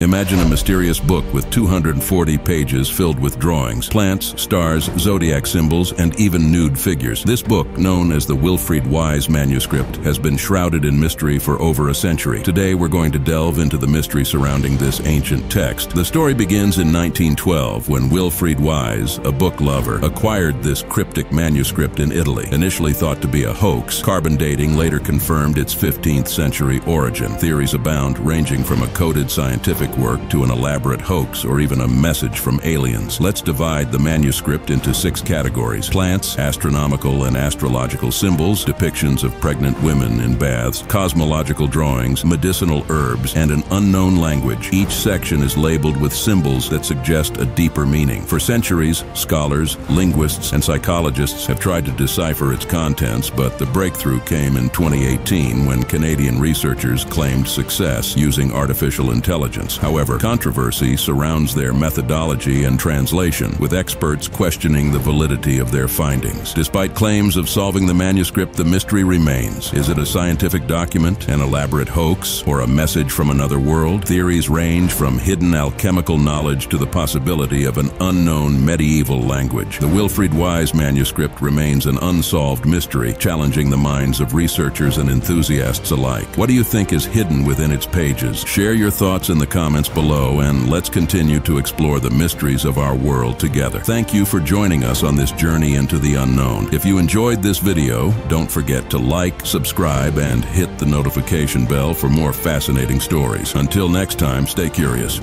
Imagine a mysterious book with 240 pages filled with drawings, plants, stars, zodiac symbols, and even nude figures. This book, known as the Wilfrid Wise manuscript, has been shrouded in mystery for over a century. Today we're going to delve into the mystery surrounding this ancient text. The story begins in 1912 when Wilfrid Wise, a book lover, acquired this cryptic manuscript in Italy. Initially thought to be a hoax, carbon dating later confirmed its 15th century origin. Theories abound, ranging from a coded scientific work to an elaborate hoax or even a message from aliens. Let's divide the manuscript into six categories. Plants, astronomical and astrological symbols, depictions of pregnant women in baths, cosmological drawings, medicinal herbs, and an unknown language. Each section is labeled with symbols that suggest a deeper meaning. For centuries, scholars, linguists, and psychologists have tried to decipher its contents, but the breakthrough came in 2018 when Canadian researchers claimed success using artificial intelligence. However, controversy surrounds their methodology and translation, with experts questioning the validity of their findings. Despite claims of solving the manuscript, the mystery remains. Is it a scientific document, an elaborate hoax, or a message from another world? Theories range from hidden alchemical knowledge to the possibility of an unknown medieval language. The Wilfrid Wise manuscript remains an unsolved mystery, challenging the minds of researchers and enthusiasts alike. What do you think is hidden within its pages? Share your thoughts in the comments below and let's continue to explore the mysteries of our world together. Thank you for joining us on this journey into the unknown. If you enjoyed this video, don't forget to like, subscribe, and hit the notification bell for more fascinating stories. Until next time, stay curious.